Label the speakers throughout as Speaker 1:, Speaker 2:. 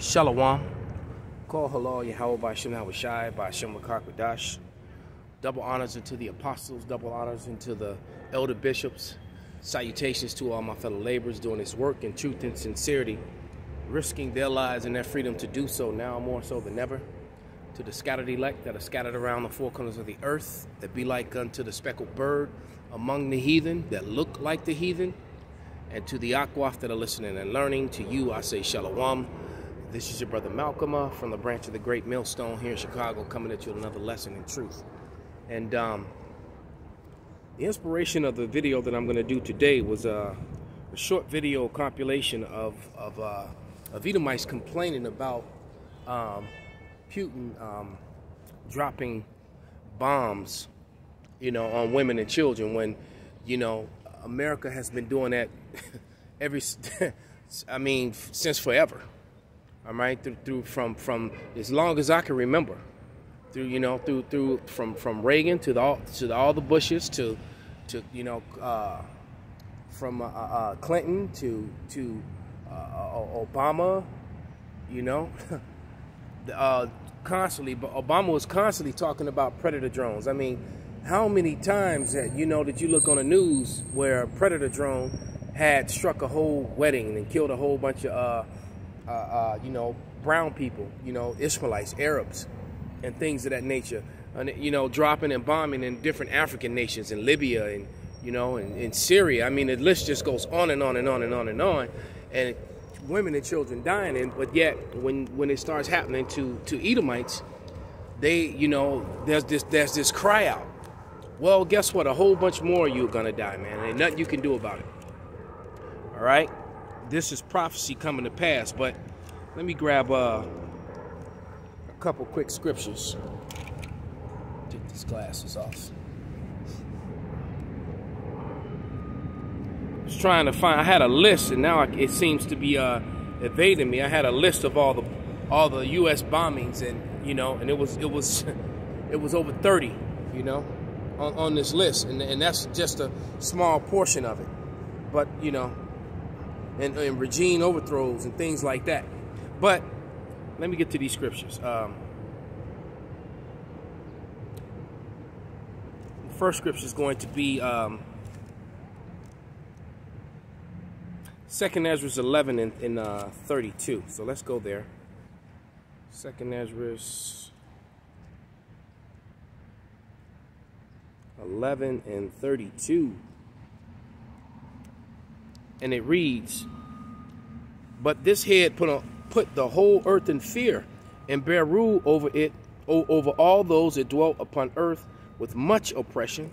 Speaker 1: Shalom. Call halal Yahweh by Shem Shai by Shem Dash. Double honors unto the apostles, double honors unto the elder bishops. Salutations to all my fellow laborers doing this work in truth and sincerity, risking their lives and their freedom to do so now more so than ever. To the scattered elect that are scattered around the four corners of the earth, that be like unto the speckled bird among the heathen, that look like the heathen, and to the Akwaf that are listening and learning, to you I say Shalom. This is your brother Malcolm uh, from the branch of the Great Millstone here in Chicago, coming at you with another lesson in truth. And um, the inspiration of the video that I'm going to do today was uh, a short video compilation of of, uh, of Edomites complaining about um, Putin um, dropping bombs, you know, on women and children when, you know, America has been doing that every, I mean, since forever. All right, through, through from from as long as I can remember, through you know through through from from Reagan to the to the, all the Bushes to to you know uh, from uh, uh, Clinton to to uh, Obama, you know, uh, constantly. But Obama was constantly talking about predator drones. I mean, how many times that you know that you look on the news where a predator drone had struck a whole wedding and killed a whole bunch of uh, uh, you know, brown people, you know, Ishmaelites, Arabs, and things of that nature. And, you know, dropping and bombing in different African nations, in Libya, and you know, in, in Syria. I mean, the list just goes on and on and on and on and on. And women and children dying. And but yet, when when it starts happening to to Edomites, they, you know, there's this there's this cry out. Well, guess what? A whole bunch more of you are gonna die, man. Ain't nothing you can do about it. All right this is prophecy coming to pass. But let me grab uh, a couple quick scriptures. Take these glasses off. I was trying to find. I had a list, and now it seems to be uh, evading me. I had a list of all the all the U.S. bombings, and you know, and it was it was it was over 30, you know, on, on this list, and and that's just a small portion of it. But you know, and, and regime overthrows and things like that. But let me get to these scriptures. Um, the first scripture is going to be um, 2nd Ezra 11 and, and uh, 32. So let's go there. 2nd Ezra 11 and 32 and it reads, But this head put, put the whole earth in fear, and bear rule over it, over all those that dwelt upon earth with much oppression,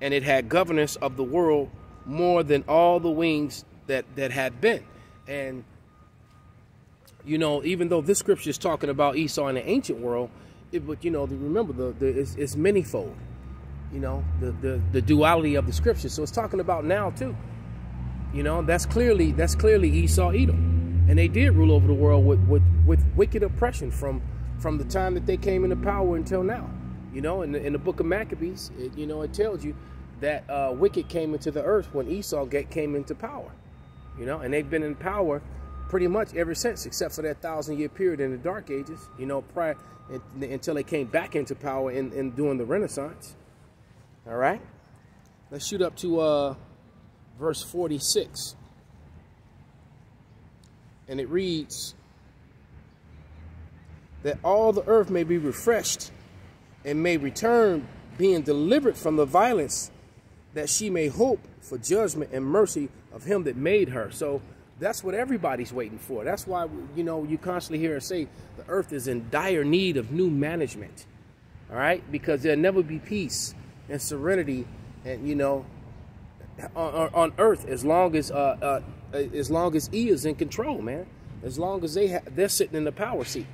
Speaker 1: and it had governance of the world more than all the wings that, that had been. And, you know, even though this scripture is talking about Esau in the ancient world, it, but, you know, remember, the, the it's, it's manyfold, you know, the, the, the duality of the scripture. So it's talking about now, too. You know, that's clearly that's clearly Esau Edom. And they did rule over the world with, with, with wicked oppression from from the time that they came into power until now. You know, in the, in the book of Maccabees, it, you know, it tells you that uh, wicked came into the earth when Esau get, came into power. You know, and they've been in power pretty much ever since, except for that thousand year period in the Dark Ages. You know, prior until they came back into power in, in during the Renaissance. All right, let's shoot up to uh, verse 46. And it reads, that all the earth may be refreshed and may return being delivered from the violence that she may hope for judgment and mercy of him that made her. So that's what everybody's waiting for. That's why, you know, you constantly hear us say the earth is in dire need of new management. All right? Because there'll never be peace and serenity and, you know, on, on earth as long as uh, uh, as long as E is in control, man. As long as they they're sitting in the power seat,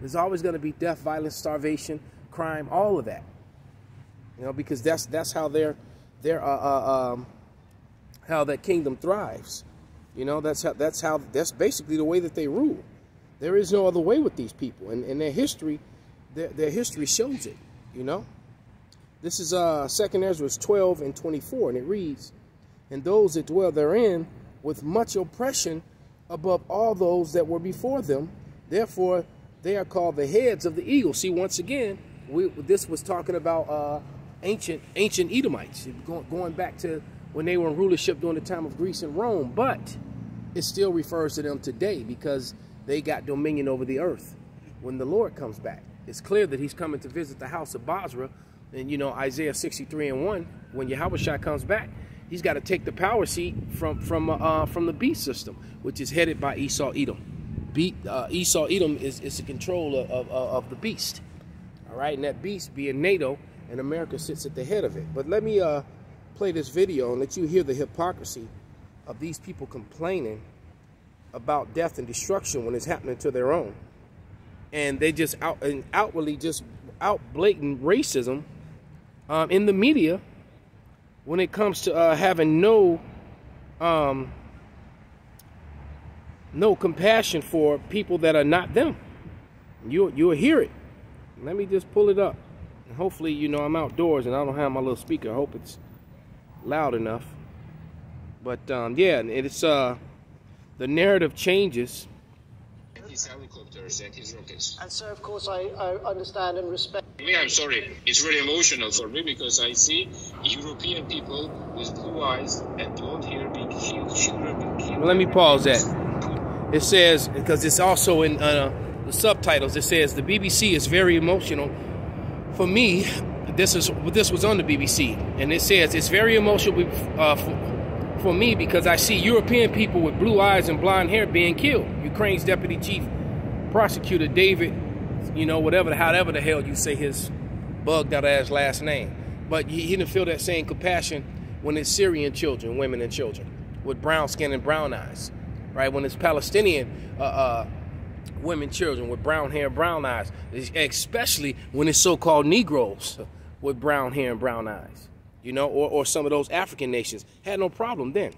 Speaker 1: there's always going to be death, violence, starvation, crime, all of that. You know, because that's that's how their their uh, uh, um, how that kingdom thrives. You know, that's how that's how that's basically the way that they rule. There is no other way with these people, and, and their history, their, their history shows it. You know. This is uh, 2nd Ezra 12 and 24, and it reads, And those that dwell therein with much oppression above all those that were before them, Therefore, they are called the heads of the eagle. See, once again, we, this was talking about uh, ancient ancient Edomites, going back to when they were in rulership during the time of Greece and Rome. But it still refers to them today because they got dominion over the earth when the Lord comes back. It's clear that he's coming to visit the house of Bozrah. And, you know, Isaiah 63 and 1, when Yahweh comes back, he's got to take the power seat from from uh, from the beast system, which is headed by Esau Edom. Be, uh, Esau Edom is, is the controller of, of, of, the beast. All right, and that beast being NATO, and America sits at the head of it. But let me uh, play this video and let you hear the hypocrisy of these people complaining about death and destruction when it's happening to their own. And they just out and outwardly just out blatant racism um, in the media when it comes to uh, having no um, no compassion for people that are not them. You you'll hear it. Let me just pull it up. And hopefully, you know, I'm outdoors and I don't have my little speaker. I hope it's loud enough. But um, yeah, it's uh, the narrative changes.
Speaker 2: His helicopters and his rockets.
Speaker 3: And so, of course, I, I understand and respect.
Speaker 2: Me, I'm sorry. It's very emotional for me because I see European people with blue eyes and blonde hair being killed, children being killed.
Speaker 1: Well, let me pause that. It says because it's also in uh, the subtitles. It says the BBC is very emotional. For me, this is this was on the BBC, and it says it's very emotional uh, for, for me because I see European people with blue eyes and blonde hair being killed. Ukraine's deputy chief prosecutor David, you know, whatever, however the hell you say his bugged out ass last name, but he, he didn't feel that same compassion when it's Syrian children, women and children with brown skin and brown eyes, right? When it's Palestinian. Uh, uh, women, children with brown hair, and brown eyes, especially when it's so-called Negroes with brown hair and brown eyes, you know, or, or some of those African nations had no problem then.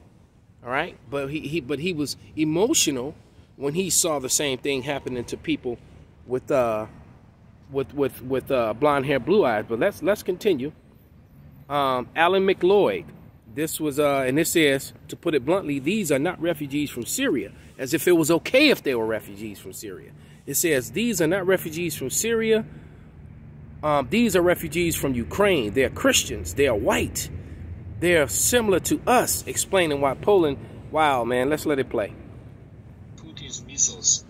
Speaker 1: All right. But he, he but he was emotional when he saw the same thing happening to people with uh with with with uh, blonde hair, blue eyes. But let's let's continue. Um, Alan McLeod. This was uh, and this says to put it bluntly, these are not refugees from Syria, as if it was okay if they were refugees from Syria. It says these are not refugees from Syria, um, these are refugees from Ukraine. They're Christians. They're white. They're similar to us, explaining why Poland. Wow, man, let's let it play.
Speaker 2: Putin's missiles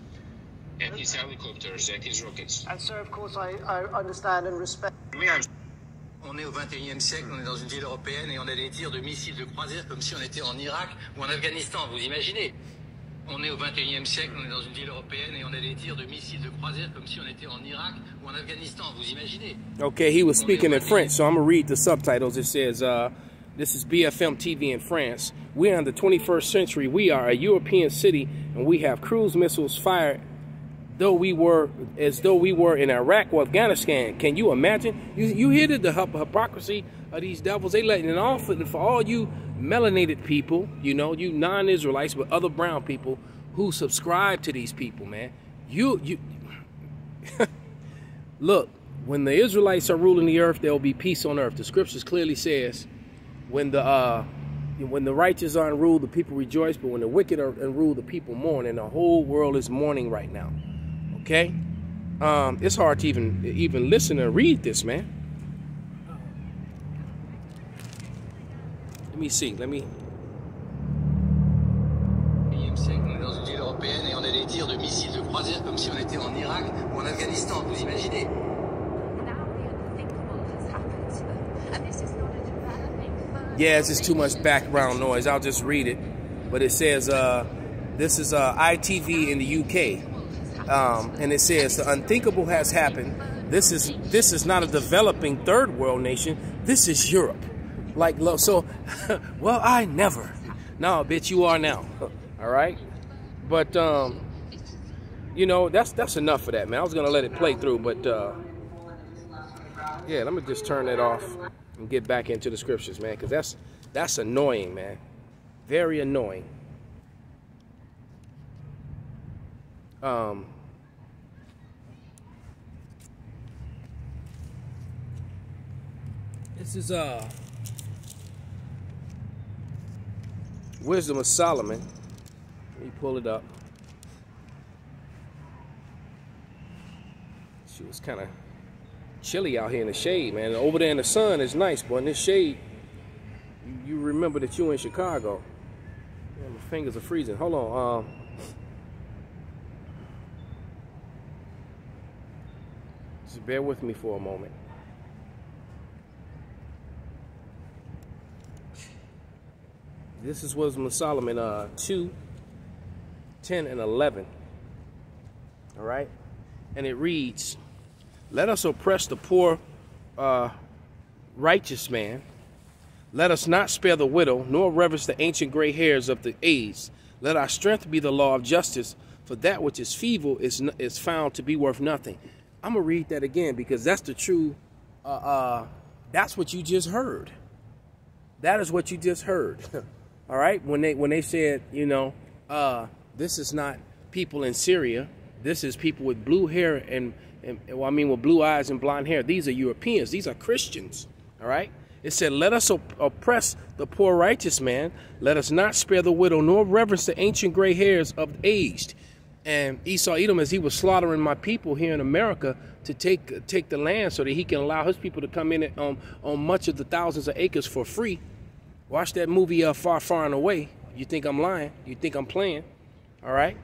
Speaker 2: and his helicopters and his rockets.
Speaker 3: And so, of course, I, I understand and respect.
Speaker 4: On est au 21e siècle, on est dans une ville européenne et on a des tirs de missiles de croisière comme si on était en Irak ou en Afghanistan, vous imaginez on est au 21e siècle, on est dans une ville européenne et on a des tirs de missiles de croisière comme si on était en Irak ou en Afghanistan, vous imaginez
Speaker 1: Okay, he was speaking in French, so I'm going to read the subtitles. It says, uh, this is BFM TV in France. We are in the 21st century. We are a European city and we have cruise missiles fired though we were as though we were in Iraq or Afghanistan. Can you imagine? You you hear the, the hypocrisy of these devils? They letting it off for all you melanated people, you know, you non-Israelites, but other brown people who subscribe to these people, man. You you look. When the Israelites are ruling the earth, there will be peace on earth. The scriptures clearly says, when the uh, when the righteous are in rule, the people rejoice, but when the wicked are in rule, the people mourn, and the whole world is mourning right now. Okay? Um, it's hard to even even listen and read this, man. Let me see. Let me.
Speaker 4: dans une ville européenne et on a des tirs de missiles de croisière comme si on était en Irak ou en Afghanistan, vous imaginez
Speaker 1: Yes, it's just too much background noise. I'll just read it. But it says, uh, this is uh, ITV in the UK. Um, and it says the unthinkable has happened. This is this is not a developing third world nation. This is Europe. Like love. so, well, I never. No, bitch, you are now. All right, but um, you know that's that's enough for that, man. I was gonna let it play through, but uh, yeah, let me just turn it off and get back into the scriptures, man, because that's that's annoying, man. Very annoying. Um, This is uh Wisdom of Solomon. Let me pull it up. She was kind of chilly out here in the shade, man. Over there in the sun is nice, but in this shade, you, you remember that you're in Chicago. Man, my fingers are freezing. Hold on. Um, just bear with me for a moment. This is Wisdom of Solomon uh, 2, 10, and 11. All right? And it reads, Let us oppress the poor uh, righteous man. Let us not spare the widow, nor reverence the ancient gray hairs of the aged. Let our strength be the law of justice, for that which is feeble is, is found to be worth nothing. I'm going to read that again because that's the true, uh, uh, that's what you just heard. That is what you just heard. All right? When they, when they said, you know, uh, this is not people in Syria, this is people with blue hair and, and well, I mean, with blue eyes and blonde hair. These are Europeans. These are Christians. All right? It said, Let us op oppress the poor righteous man. Let us not spare the widow, nor reverence the ancient gray hairs of the aged. And Esau Edom, as he was slaughtering my people here in America to take take the land so that he can allow his people to come in on, on much of the thousands of acres for free. Watch that movie uh, Far, Far and Away. You think I'm lying. You think I'm playing. All right?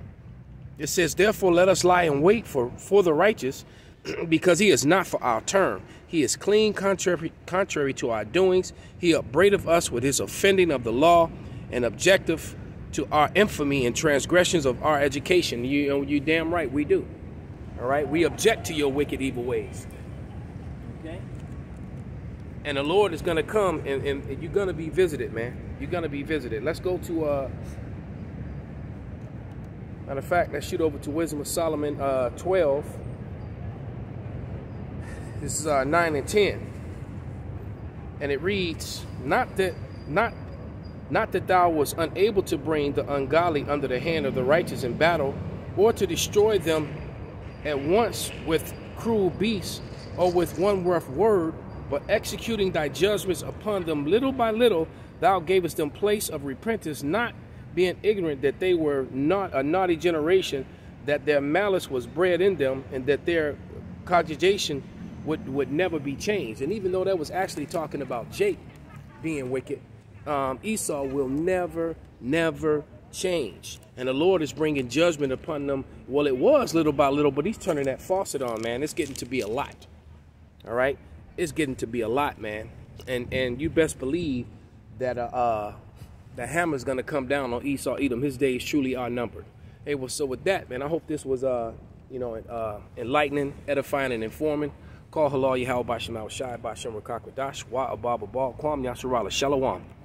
Speaker 1: It says, Therefore, let us lie in wait for, for the righteous, because he is not for our term. He is clean, contrary, contrary to our doings. He upbraideth us with his offending of the law and objective to our infamy and transgressions of our education. You you damn right we do. All right? We object to your wicked, evil ways. And the Lord is going to come and, and, you're going to be visited, man. You're going to be visited. Let's go to uh, Matter of fact, let's shoot over to Wisdom of Solomon uh, 12. This is uh, 9 and 10. And it reads, Not that not not that thou was unable to bring the ungodly under the hand of the righteous in battle, or to destroy them at once with cruel beasts, or with one rough word, but executing thy judgments upon them little by little, thou gavest them place of repentance, not being ignorant that they were not a naughty generation, that their malice was bred in them, and that their conjugation would, would never be changed. And even though that was actually talking about Jake being wicked, um, Esau will never, never change. And the Lord is bringing judgment upon them. Well, it was little by little, but he's turning that faucet on, man. It's getting to be a lot. All right? It's getting to be a lot, man. And and you best believe that uh, uh the hammer's gonna come down on Esau Edom. His days truly are numbered. Hey, well, so with that, man, I hope this was uh, you know, uh, enlightening, edifying, and informing. Call halal Yahweh Bashem Al Shai Bashem Rakakwadash Wa Ababa Bal Kwam Yasharala Shalom.